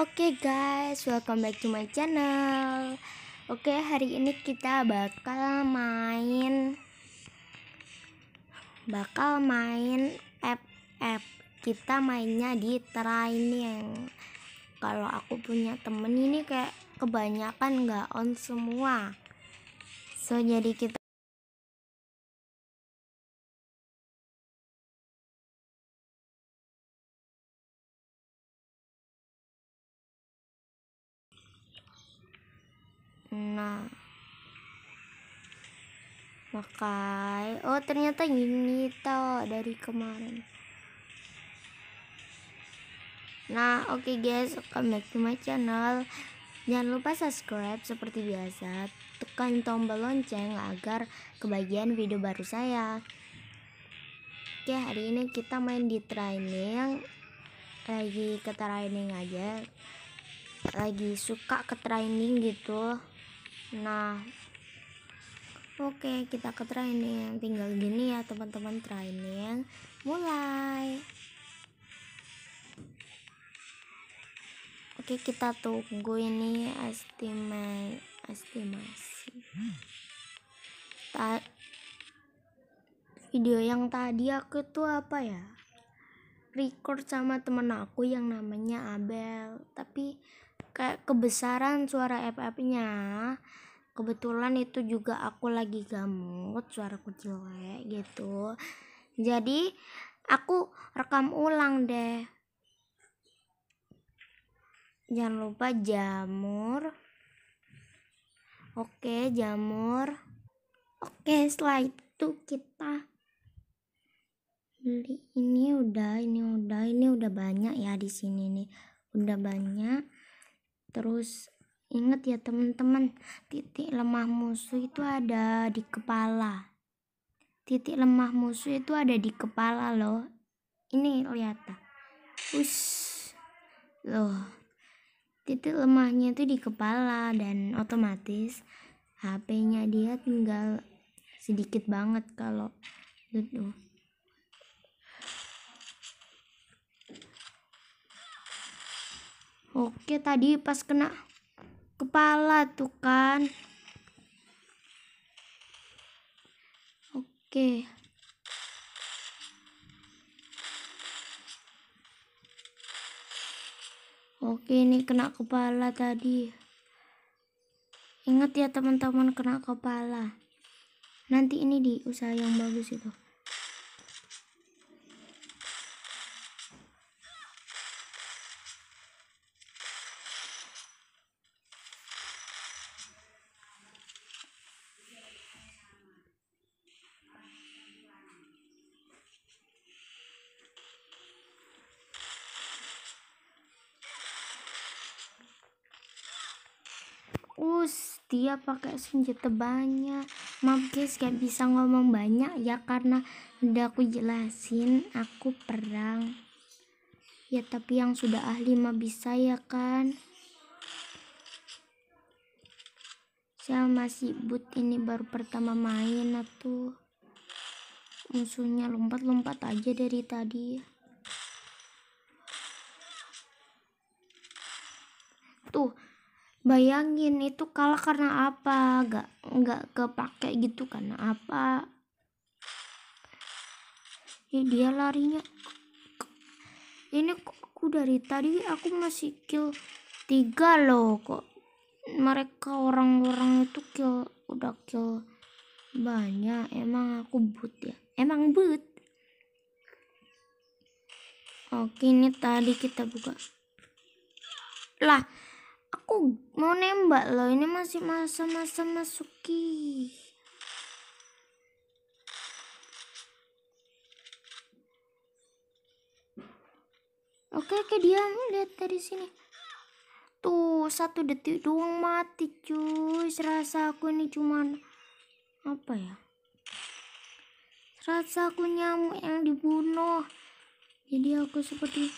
Oke guys, welcome back to my channel. Oke, hari ini kita bakal main bakal main app-app. Kita mainnya di training. Kalau aku punya temen ini kayak kebanyakan nggak on semua. So jadi kita Nah, pakai. Oh, ternyata gini tau dari kemarin. Nah, oke okay guys, welcome back to my channel. Jangan lupa subscribe seperti biasa. Tekan tombol lonceng agar kebagian video baru saya. Oke, hari ini kita main di training. Lagi ke training aja. Lagi suka ke training gitu nah oke kita ke training. Tinggal gini ya teman-teman training mulai. Oke kita tunggu ini estima estimasi. Ta video yang tadi aku tuh apa ya? Record sama temen aku yang namanya Abel. Tapi kayak kebesaran suara FF-nya kebetulan itu juga aku lagi gamut suaraku jelek gitu. Jadi aku rekam ulang deh. Jangan lupa jamur. Oke jamur. Oke setelah itu kita beli. Ini udah ini udah ini udah banyak ya di sini nih. Udah banyak terus Ingat ya teman-teman, titik lemah musuh itu ada di kepala. Titik lemah musuh itu ada di kepala loh. Ini lihat Us. Loh. Titik lemahnya itu di kepala dan otomatis HP-nya dia tinggal sedikit banget kalau itu. Oke, tadi pas kena kepala tuh kan. Oke. Oke ini kena kepala tadi. Ingat ya teman-teman kena kepala. Nanti ini di usaha yang bagus itu us dia pakai senjata banyak maaf guys gak bisa ngomong banyak ya karena udah aku jelasin aku perang. Ya tapi yang sudah ahli mah bisa ya kan? Saya masih boot ini baru pertama main atau musuhnya lompat-lompat aja dari tadi. Tuh bayangin itu kalah karena apa? Gak nggak kepake gitu karena apa? Ini dia larinya. Ini kok aku dari tadi aku masih kill tiga loh kok. Mereka orang-orang itu kill udah kill banyak. Emang aku but ya? Emang but? Oke ini tadi kita buka. Lah aku mau nembak loh ini masih masa-masa masuki. Oke oke dia lihat dari sini. Tuh satu detik doang mati cuy. Serasa aku ini cuman apa ya? Serasa aku nyamuk yang dibunuh. Jadi aku seperti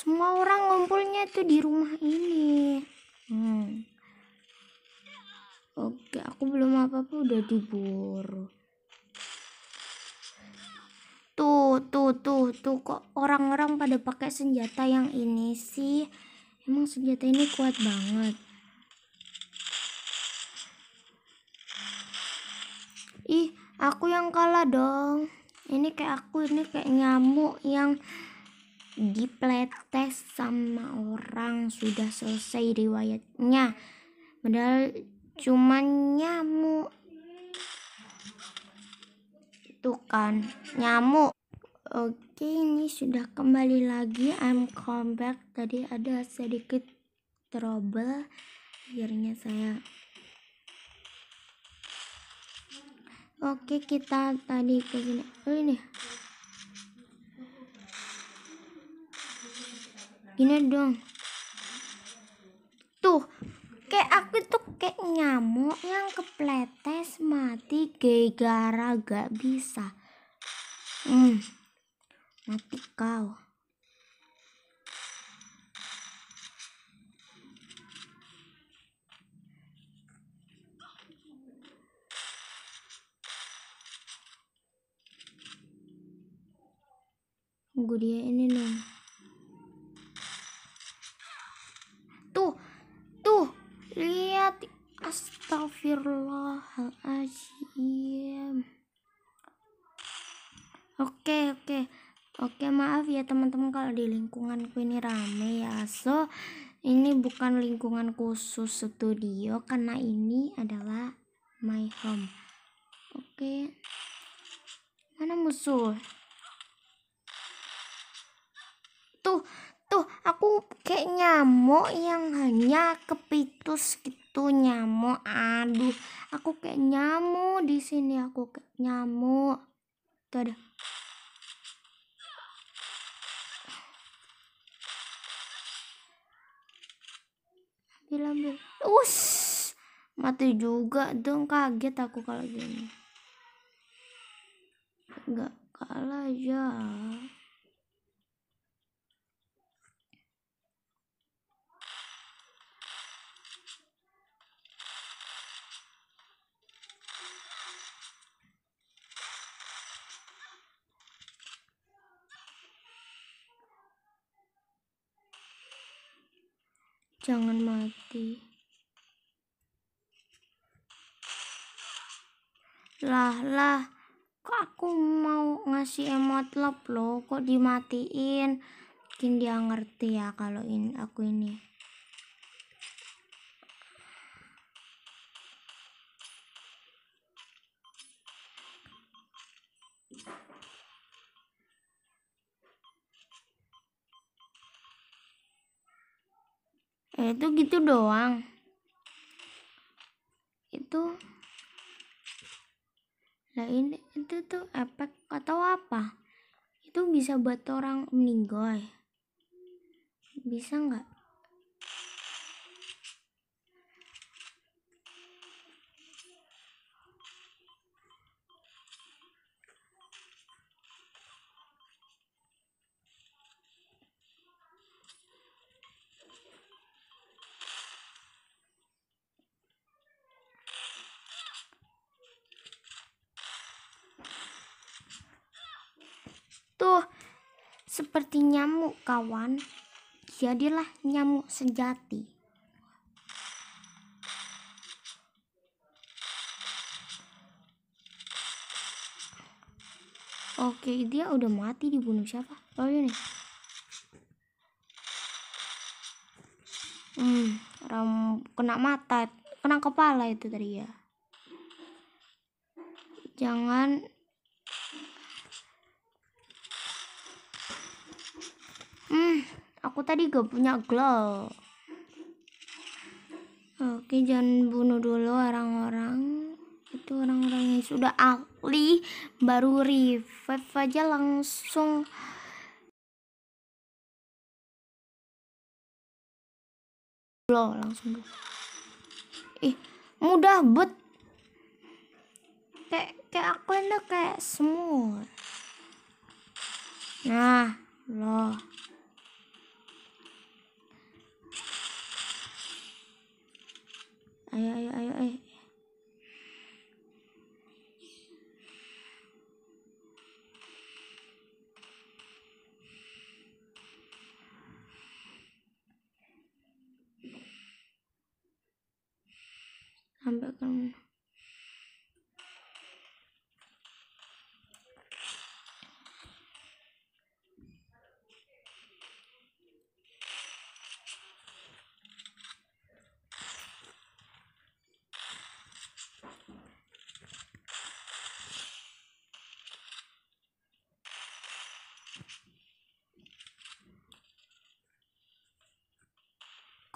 semua orang ngumpulnya tuh di rumah ini. Hmm. oke aku belum apa-apa udah diburu tuh tuh tuh tuh kok orang-orang pada pakai senjata yang ini sih? Emang senjata ini kuat banget. Ih aku yang kalah dong. Ini kayak aku ini kayak nyamuk yang dipletes sama orang sudah selesai riwayatnya. Padahal cuma nyamuk. Itu kan nyamuk. Oke ini sudah kembali lagi. I'm come back. Tadi ada sedikit trouble. Akhirnya saya oke kita tadi ke sini. Oh ini. Gini dong kayak aku tuh kayak nyamuk yang kepletes mati gara gak bisa hmm mati kau Tunggu dia ini dong. Astagfirullahaladzim Oke oke. Oke maaf ya teman-teman kalau di lingkunganku ini rame ya. So ini bukan lingkungan khusus studio Karena ini adalah my home. Oke. Mana musuh? Tuh tuh aku kayak nyamuk yang hanya kepitus gitu tuh nyamuk. Aduh aku kayak nyamuk di sini aku kayak nyamuk. Tuh ada. Ambil ambil. Us mati juga dong kaget aku kalau gini. Nggak kalah ya jangan mati. Lah lah kok aku mau ngasih emot love loh? Kok dimatiin? Mungkin dia ngerti ya kalau ini aku ini eh, itu gitu doang. Itu. Nah ini itu tuh efek atau apa. Itu bisa buat orang meninggal. Bisa nggak Tuh, seperti nyamuk kawan. Jadilah nyamuk sejati. Oke, dia udah mati dibunuh siapa? Oh ini. Hmm, ram kena mata, kena kepala itu tadi ya. Jangan Hmm, aku tadi gak punya glow. Oke, jangan bunuh dulu orang-orang. Itu orang-orang yang sudah ahli baru revive aja langsung glow langsung. Ih, mudah bet. Kayak kayak aku ini kayak semua. Nah, loh. ay ay ay.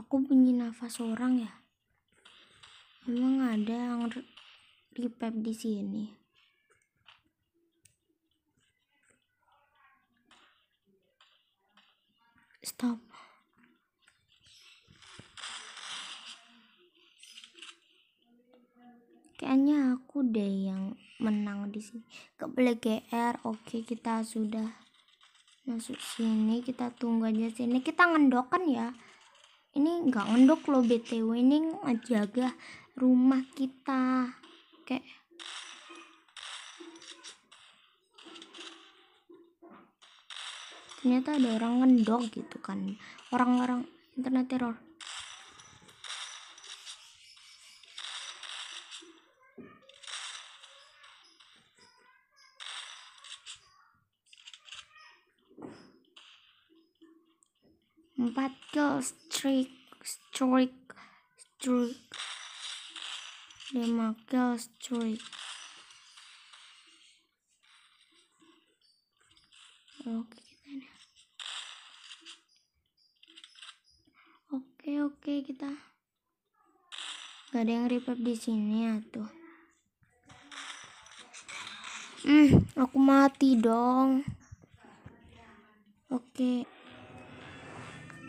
Aku bunyi nafas orang ya? Emang ada yang repap di sini? Stop. Kayaknya aku deh yang menang di sini. Boleh GR oke kita sudah masuk sini. Kita tunggu aja sini. Kita ngendokan ya ini nggak ngendok loh btw ini ngejaga rumah kita. Kayak ternyata ada orang ngendok gitu kan. Orang-orang internet teror. Empat kill streak streak streak. Lima kill oke kita ini oke oke kita gak ada yang revive di sini ya tuh. Hmm aku mati dong. Oke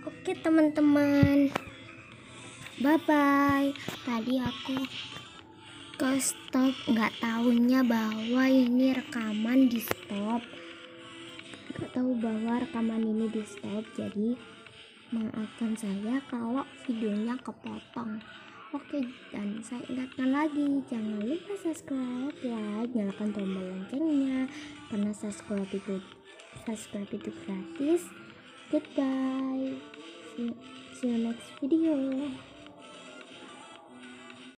Oke teman-teman. Bye bye Tadi aku ke stop nggak tahunya bahwa ini rekaman di stop. Nggak tahu bahwa rekaman ini di stop jadi maafkan saya kalau videonya kepotong. Oke dan saya ingatkan lagi jangan lupa subscribe like nyalakan tombol loncengnya. Karena subscribe itu subscribe itu gratis. Goodbye see you, see you next video